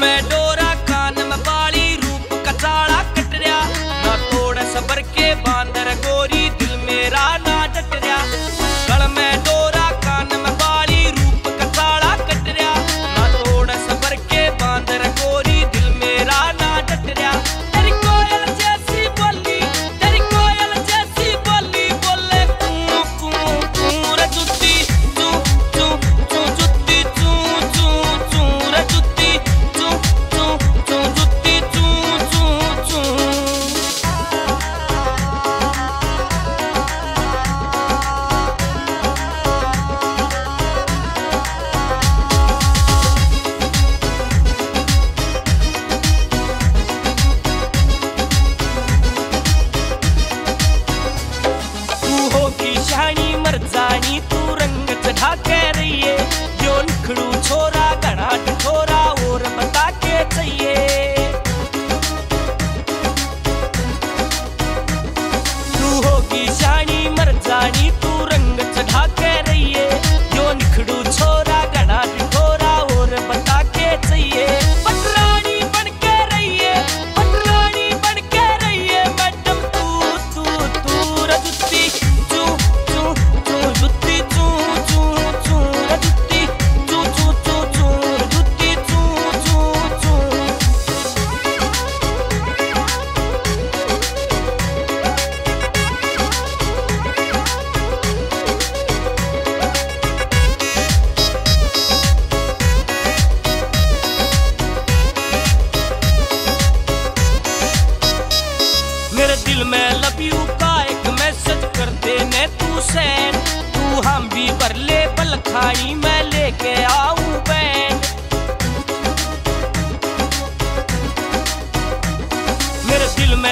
मैं Tani हुसैन, तू हम भी पर ले पल खाई, मैं लेके आऊँ बैन। मेरे दिल में